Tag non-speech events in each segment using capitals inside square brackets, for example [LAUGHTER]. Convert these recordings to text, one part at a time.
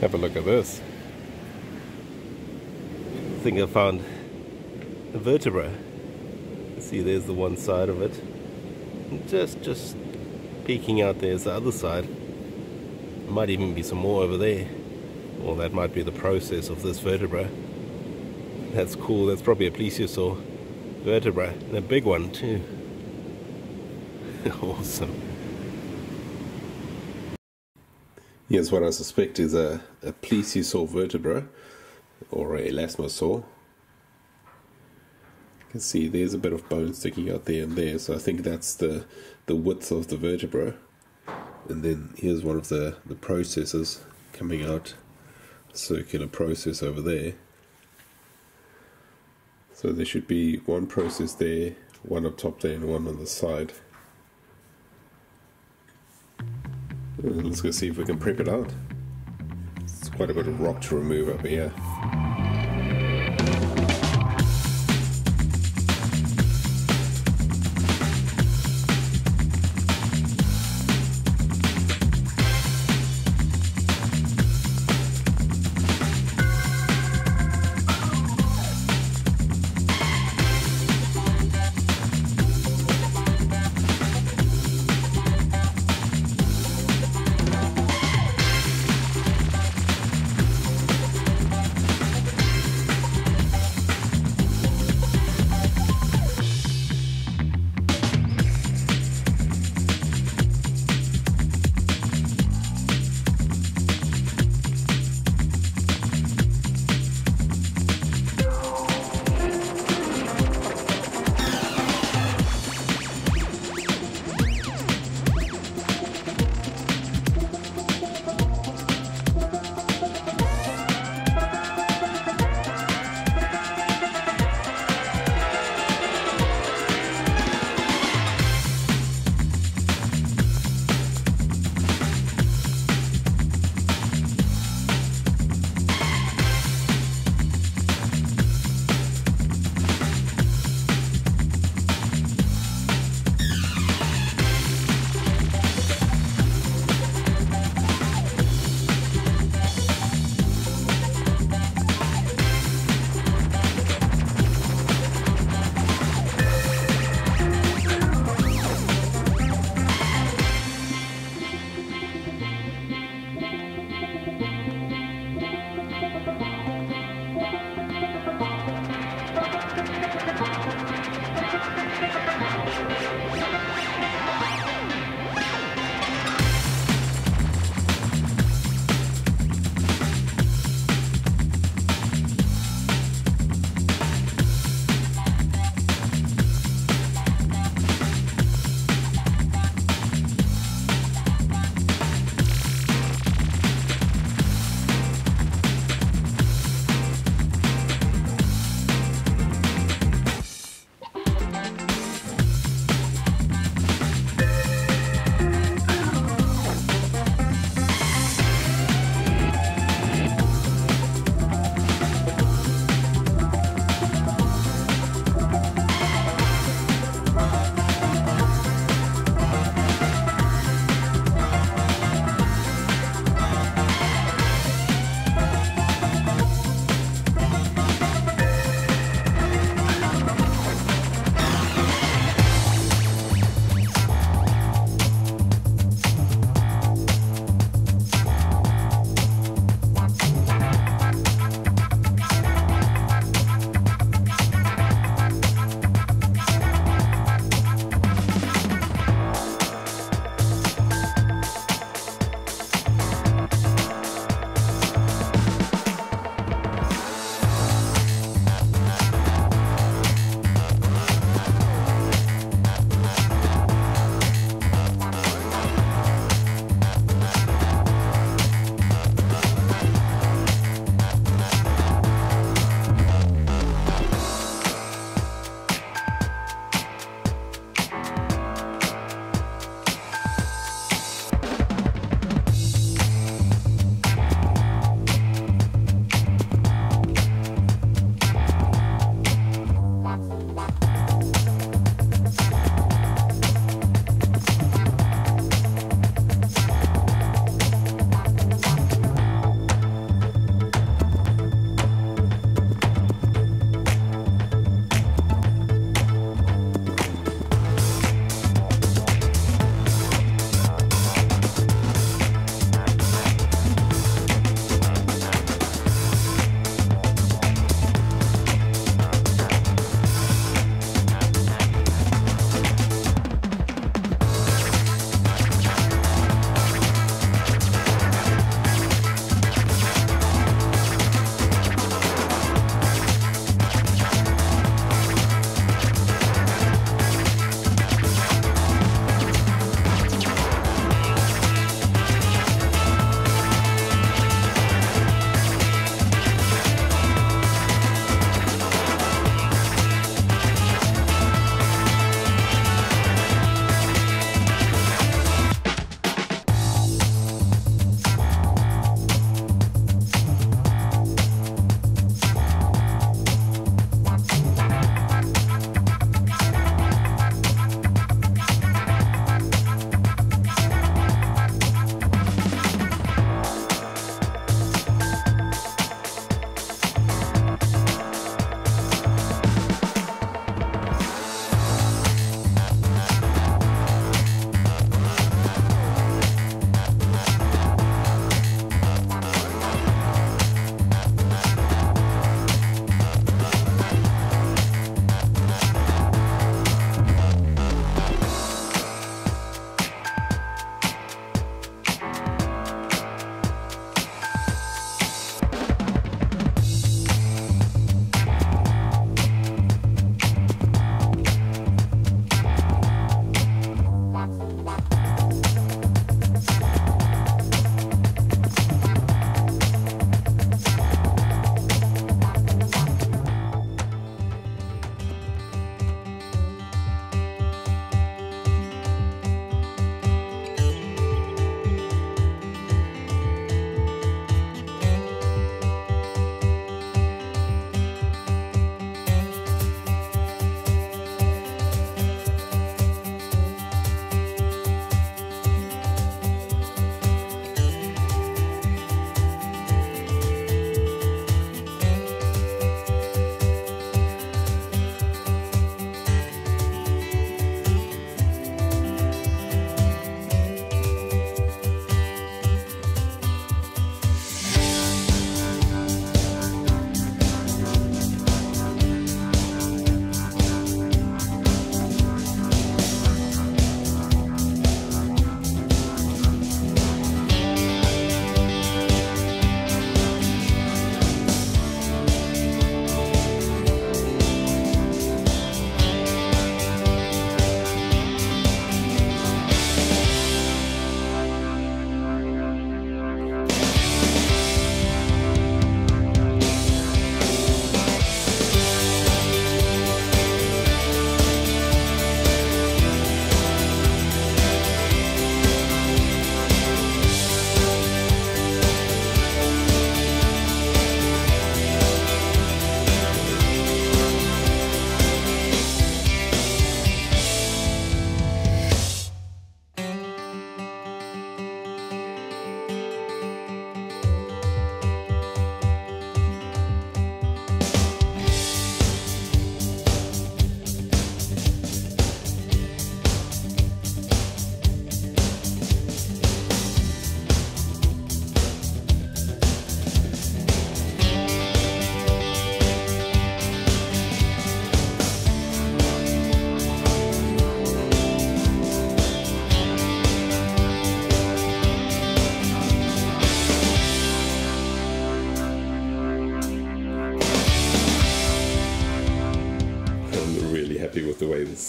Have a look at this. I think I found a vertebra. See, there's the one side of it. Just, just peeking out there is the other side. Might even be some more over there. Well, that might be the process of this vertebra. That's cool. That's probably a plesiosaur vertebra, and a big one too. [LAUGHS] awesome. Here's what I suspect is a, a plesiosaur vertebra or a elasmosaur. You can see there's a bit of bone sticking out there and there, so I think that's the, the width of the vertebra. And then here's one of the, the processes coming out, circular process over there. So there should be one process there, one up top there, and one on the side. Let's go see if we can prep it out. It's quite a bit of rock to remove up here.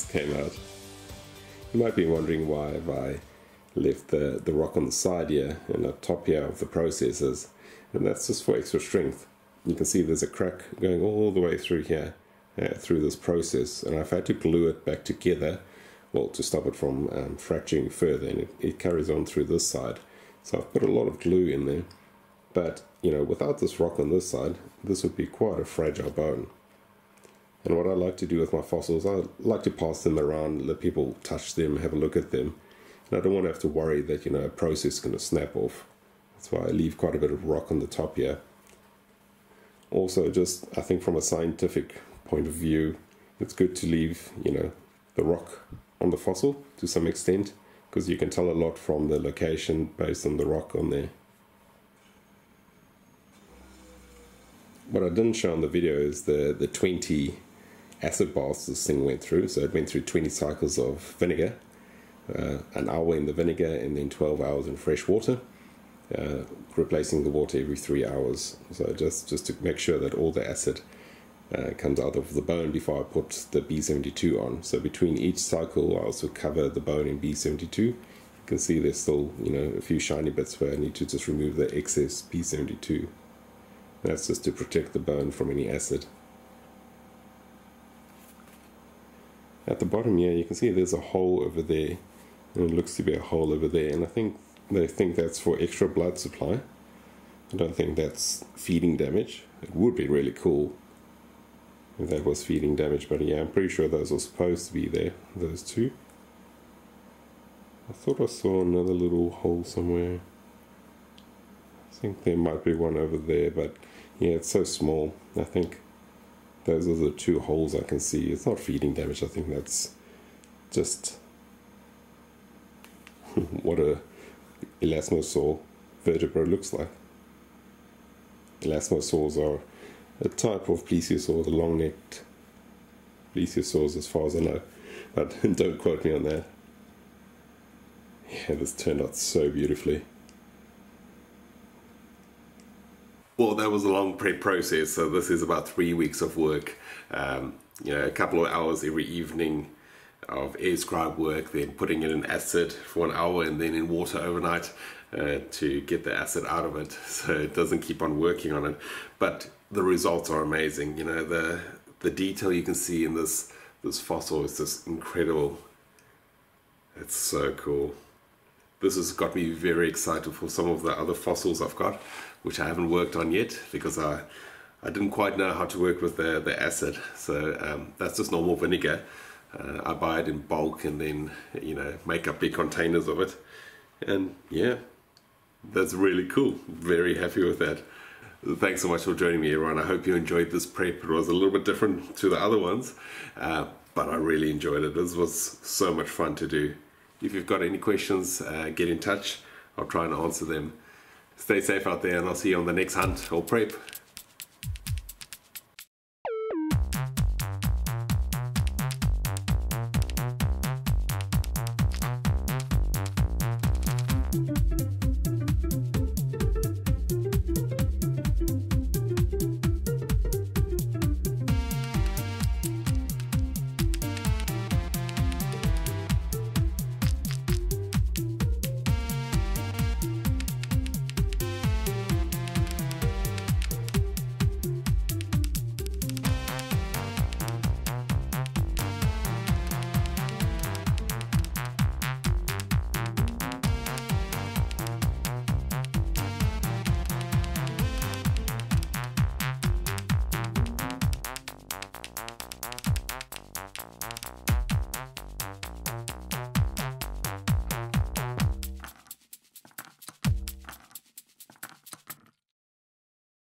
Came out. You might be wondering why have I left the, the rock on the side here and the top here of the processors and that's just for extra strength. You can see there's a crack going all the way through here uh, through this process. And I've had to glue it back together well to stop it from um, fracturing further. And it, it carries on through this side. So I've put a lot of glue in there. But you know without this rock on this side this would be quite a fragile bone and what I like to do with my fossils, I like to pass them around, let people touch them, have a look at them. And I don't want to have to worry that, you know, a process is going to snap off. That's why I leave quite a bit of rock on the top here. Also, just I think from a scientific point of view, it's good to leave, you know, the rock on the fossil to some extent because you can tell a lot from the location based on the rock on there. What I didn't show in the video is the, the 20 acid baths this thing went through. So it went through 20 cycles of vinegar, uh, an hour in the vinegar, and then 12 hours in fresh water, uh, replacing the water every three hours. So just, just to make sure that all the acid uh, comes out of the bone before I put the B72 on. So between each cycle, I also cover the bone in B72. You can see there's still, you know, a few shiny bits where I need to just remove the excess B72. That's just to protect the bone from any acid. At the bottom here you can see there's a hole over there and it looks to be a hole over there and I think they think that's for extra blood supply. I don't think that's feeding damage. It would be really cool if that was feeding damage but yeah I'm pretty sure those are supposed to be there those two. I thought I saw another little hole somewhere. I think there might be one over there but yeah it's so small I think those are the two holes I can see. It's not feeding damage. I think that's just [LAUGHS] what a elasmosaur vertebra looks like. Elasmosaurs are a type of plesiosaur, the long-necked plesiosaurs as far as I know. But [LAUGHS] don't quote me on that. Yeah, this turned out so beautifully. Well, that was a long prep process. So this is about three weeks of work. Um, you know, a couple of hours every evening of air scribe work, then putting it in acid for an hour and then in water overnight uh, to get the acid out of it, [LAUGHS] so it doesn't keep on working on it. But the results are amazing. You know, the the detail you can see in this this fossil is just incredible. It's so cool this has got me very excited for some of the other fossils I've got, which I haven't worked on yet because I I didn't quite know how to work with the, the acid. So um, that's just normal vinegar. Uh, I buy it in bulk and then, you know, make up big containers of it. And yeah, that's really cool. Very happy with that. Thanks so much for joining me, everyone. I hope you enjoyed this prep. It was a little bit different to the other ones, uh, but I really enjoyed it. This was so much fun to do. If you've got any questions, uh, get in touch. I'll try and answer them. Stay safe out there and I'll see you on the next hunt or prep.